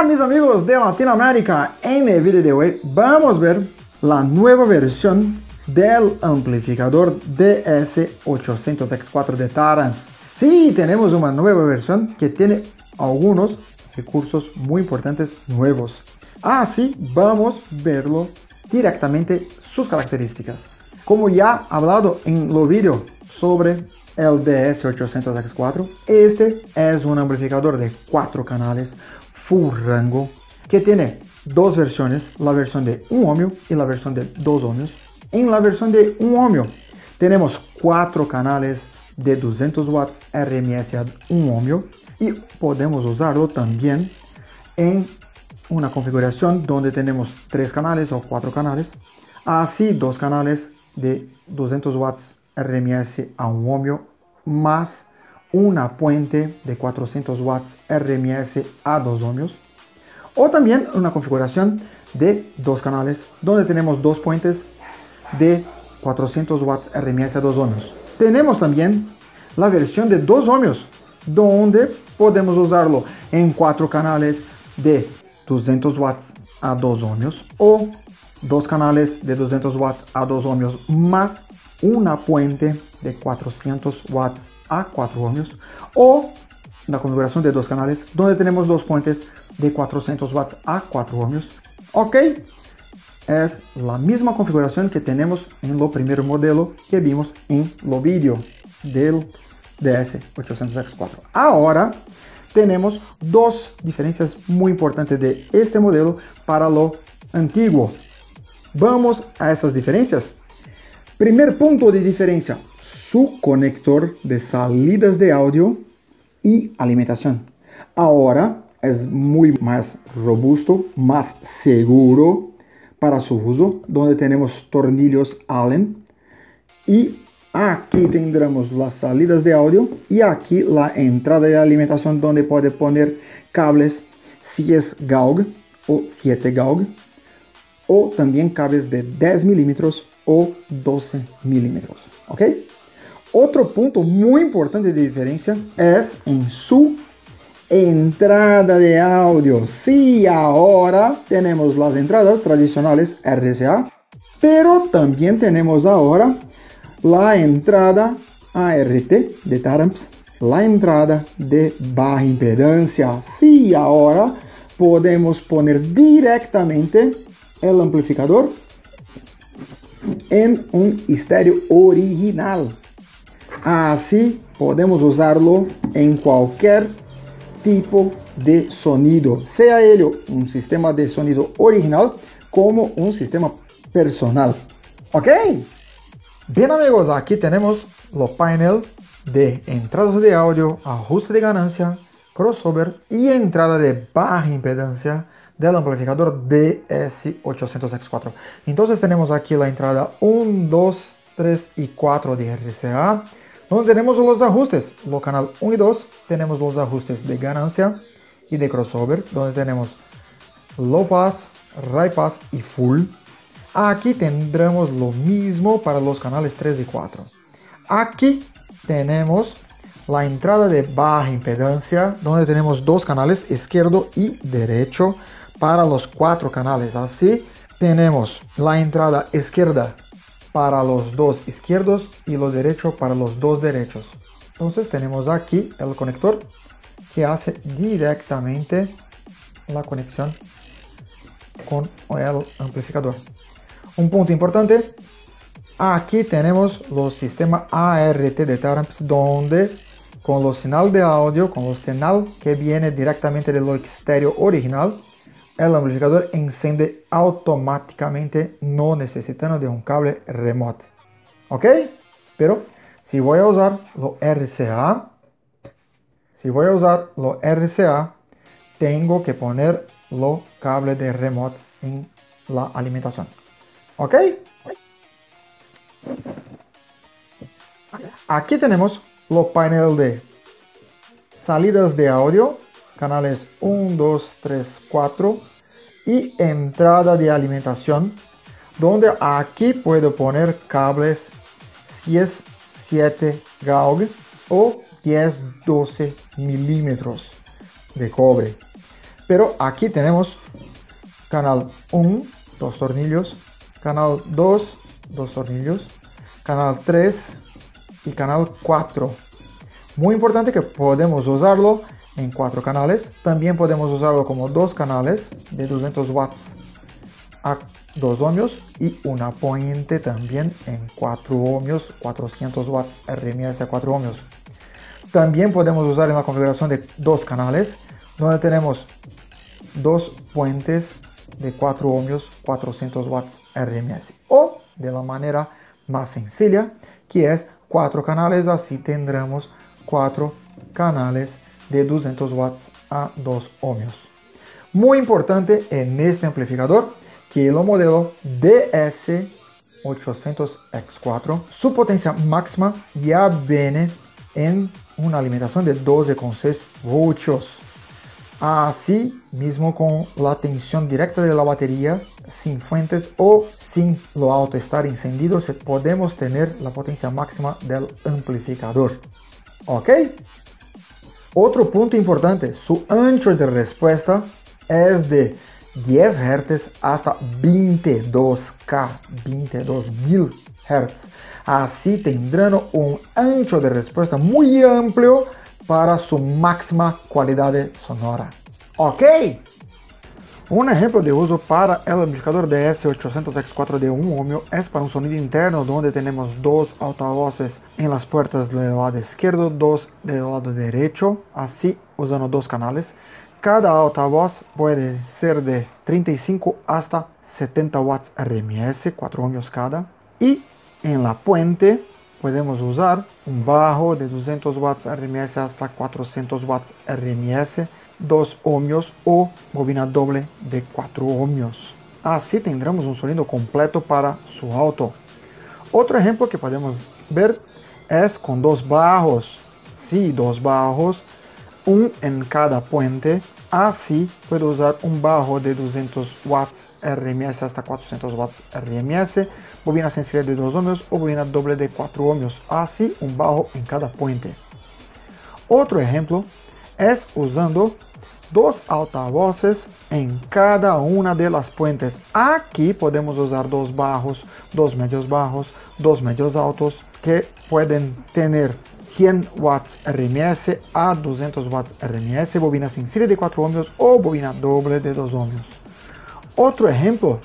Hola mis amigos de Latinoamérica, en el video de hoy vamos a ver la nueva versión del amplificador DS800X4 de Taramps. Sí, tenemos una nueva versión que tiene algunos recursos muy importantes nuevos. Así vamos a verlo directamente sus características. Como ya he hablado en los vídeos sobre el DS800X4, este es un amplificador de 4 canales full rango que tiene dos versiones, la versión de 1 ohmio y la versión de 2 ohmios. En la versión de 1 ohmio tenemos 4 canales de 200 watts RMS a 1 ohmio y podemos usarlo también en una configuración donde tenemos 3 canales o 4 canales, así dos canales de 200 watts RMS a 1 ohmio más una puente de 400 watts RMS a 2 ohmios o también una configuración de dos canales donde tenemos dos puentes de 400 watts RMS a 2 ohmios. Tenemos también la versión de 2 ohmios donde podemos usarlo en cuatro canales de 200 watts a 2 ohmios o dos canales de 200 watts a 2 ohmios más una puente de 400 watts a 4 ohmios o la configuración de dos canales donde tenemos dos puentes de 400 watts a 4 ohmios. Ok, es la misma configuración que tenemos en lo primer modelo que vimos en lo vídeo del DS800X4. Ahora tenemos dos diferencias muy importantes de este modelo para lo antiguo. Vamos a esas diferencias. Primer punto de diferencia, su conector de salidas de audio y alimentación. Ahora es muy más robusto, más seguro para su uso, donde tenemos tornillos Allen y aquí tendremos las salidas de audio y aquí la entrada de alimentación donde puede poner cables si es GAUG o 7 GAUG o también cables de 10 milímetros o 12 milímetros, ¿ok? Otro punto muy importante de diferencia es en su entrada de audio. Sí, ahora tenemos las entradas tradicionales RCA, pero también tenemos ahora la entrada ART de Taramps, la entrada de baja impedancia. Sí, ahora podemos poner directamente el amplificador en un estéreo original. Así podemos usarlo en cualquier tipo de sonido, sea ello un sistema de sonido original como un sistema personal. ¿Ok? Bien amigos, aquí tenemos los panel de entradas de audio, ajuste de ganancia, crossover y entrada de baja impedancia del amplificador DS800X4. Entonces tenemos aquí la entrada 1, 2, 3 y 4 de RCA, donde tenemos los ajustes. Lo canal 1 y 2 tenemos los ajustes de ganancia y de crossover, donde tenemos low pass, high pass y full. Aquí tendremos lo mismo para los canales 3 y 4. Aquí tenemos la entrada de baja impedancia, donde tenemos dos canales, izquierdo y derecho, para los cuatro canales. Así tenemos la entrada izquierda para los dos izquierdos y lo derecho para los dos derechos. Entonces tenemos aquí el conector que hace directamente la conexión con el amplificador. Un punto importante, aquí tenemos los sistemas ART de Taramps donde con los señal de audio, con los señal que viene directamente de lo exterior original, el amplificador enciende automáticamente no necesitando de un cable remoto. ¿Ok? Pero si voy a usar lo RCA, si voy a usar lo RCA, tengo que poner lo cable de remote en la alimentación. ¿Ok? Aquí tenemos lo panel de salidas de audio, canales 1, 2, 3, 4 y entrada de alimentación donde aquí puedo poner cables si es 7 GAUG o 10 12 milímetros de cobre Pero aquí tenemos canal 1, dos tornillos, canal 2, dos tornillos, canal 3 y canal 4. Muy importante que podemos usarlo en cuatro canales. También podemos usarlo como dos canales de 200 watts a 2 ohmios y una puente también en 4 ohmios, 400 watts RMS a 4 ohmios. También podemos usar en la configuración de dos canales, donde tenemos dos puentes de 4 ohmios, 400 watts RMS. O de la manera más sencilla, que es cuatro canales, así tendremos cuatro canales de 200 watts a 2 ohmios. Muy importante en este amplificador que el modelo DS800X4, su potencia máxima ya viene en una alimentación de 12,6 voltios. Así mismo con la tensión directa de la batería, sin fuentes o sin lo auto estar encendido, podemos tener la potencia máxima del amplificador. ¿Ok? Otro punto importante, su ancho de respuesta es de 10 Hz hasta 22K, 22.000 Hz. Así tendrán un ancho de respuesta muy amplio para su máxima calidad sonora. ¿Ok? Un ejemplo de uso para el amplificador DS800X4 de 1 ohmio es para un sonido interno donde tenemos dos altavoces en las puertas del lado izquierdo, dos del lado derecho, así usando dos canales. Cada altavoz puede ser de 35 hasta 70 watts RMS, 4 ohmios cada. Y en la puente podemos usar un bajo de 200 watts RMS hasta 400 watts RMS 2 ohmios o bobina doble de 4 ohmios. Así tendremos un sonido completo para su auto. Otro ejemplo que podemos ver es con dos bajos. Sí, dos bajos, un en cada puente. Así puedo usar un bajo de 200 watts RMS hasta 400 watts RMS, bobina sencilla de 2 ohmios o bobina doble de 4 ohmios. Así un bajo en cada puente. Otro ejemplo es usando dos altavoces en cada una de las puentes. Aquí podemos usar dos bajos, dos medios bajos, dos medios altos que pueden tener 100 watts RMS a 200 watts RMS, bobina sin serie de 4 ohmios o bobina doble de 2 ohmios. Otro ejemplo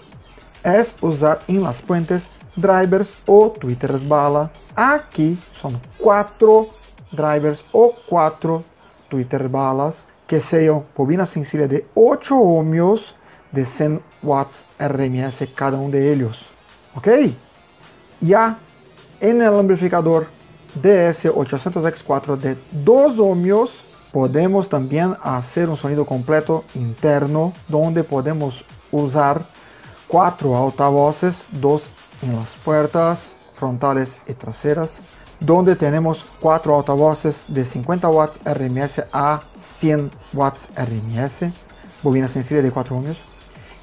es usar en las puentes drivers o tweeters bala. Aquí son cuatro drivers o cuatro tweeter balas que sean bobina sencilla de 8 ohmios de 100 watts RMS cada uno de ellos. ¿Ok? Ya en el amplificador DS800X4 de 2 ohmios podemos también hacer un sonido completo interno donde podemos usar cuatro altavoces, dos en las puertas frontales y traseras, donde tenemos cuatro altavoces de 50 watts RMS a 100 watts RMS, bobina sencilla de 4 ohmios.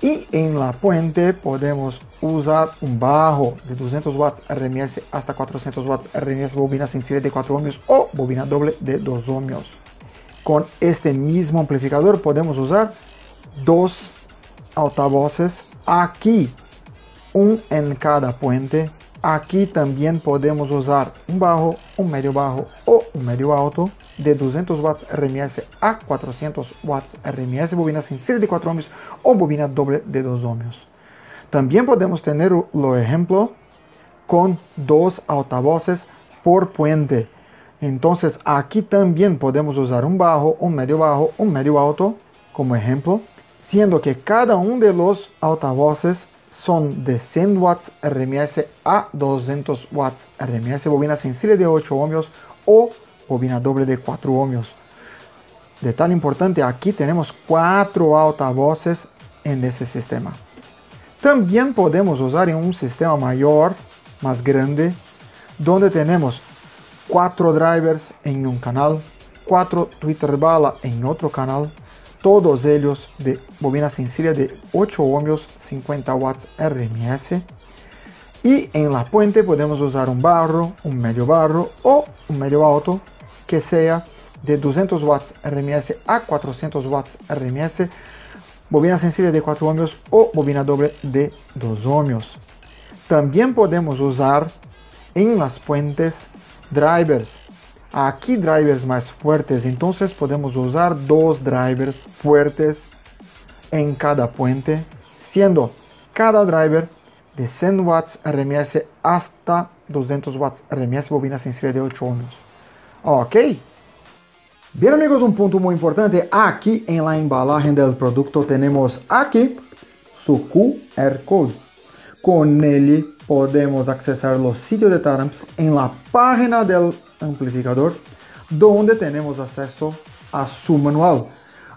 Y en la puente podemos usar un bajo de 200 watts RMS hasta 400 watts RMS, bobina sencilla de 4 ohmios o bobina doble de 2 ohmios. Con este mismo amplificador podemos usar dos altavoces aquí, un en cada puente Aquí también podemos usar un bajo, un medio bajo o un medio alto de 200 watts RMS a 400 watts RMS, bobina sencilla de 4 ohmios o bobina doble de 2 ohmios. También podemos tener lo ejemplo con dos altavoces por puente. Entonces aquí también podemos usar un bajo, un medio bajo, un medio alto como ejemplo, siendo que cada uno de los altavoces son de 100 watts RMS a 200 watts RMS, bobina sencilla de 8 ohmios o bobina doble de 4 ohmios. De tal importante, aquí tenemos cuatro altavoces en ese sistema. También podemos usar en un sistema mayor, más grande, donde tenemos cuatro drivers en un canal, cuatro Twitter bala en otro canal, todos ellos de bobina sencilla de 8 ohmios, 50 watts RMS. Y en la puente podemos usar un barro, un medio barro o un medio alto que sea de 200 watts RMS a 400 watts RMS, bobina sencilla de 4 ohmios o bobina doble de 2 ohmios. También podemos usar en las puentes drivers. Aquí drivers más fuertes, entonces podemos usar dos drivers fuertes en cada puente, siendo cada driver de 100 watts RMS hasta 200 watts RMS bobina sencilla de 8 ohmios. Ok. Bien amigos, un punto muy importante, aquí en la embalaje del producto tenemos aquí su QR code. Con él podemos accesar los sitios de Taramps en la página del amplificador, donde tenemos acceso a su manual,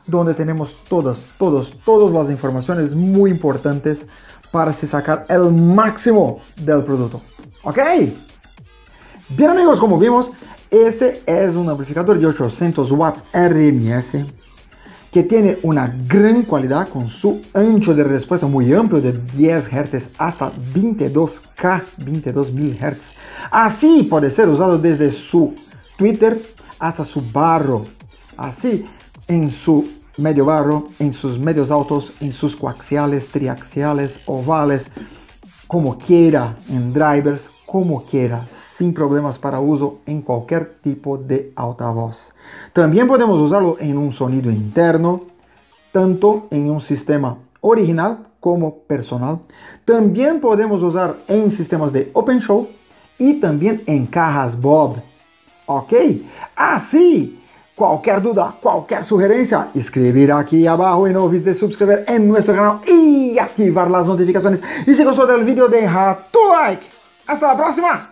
donde tenemos todas, todas, todas las informaciones muy importantes para sacar el máximo del producto. ¿Ok? Bien amigos, como vimos, este es un amplificador de 800 watts RMS que tiene una gran calidad con su ancho de respuesta muy amplio de 10 Hz hasta 22K, 22.000 Hz. Así puede ser usado desde su Twitter hasta su barro. Así en su medio barro, en sus medios altos, en sus coaxiales, triaxiales, ovales, como quiera, en drivers, como quiera, sin problemas para uso en cualquier tipo de altavoz. También podemos usarlo en un sonido interno, tanto en un sistema original como personal. También podemos usar en sistemas de Open Show y también en cajas Bob. ¿Ok? Así. Cualquier duda, cualquier sugerencia, escribir aquí abajo y no olvides de suscribir en nuestro canal y activar las notificaciones. Y si gustó del video, deja tu like. Hasta la próxima.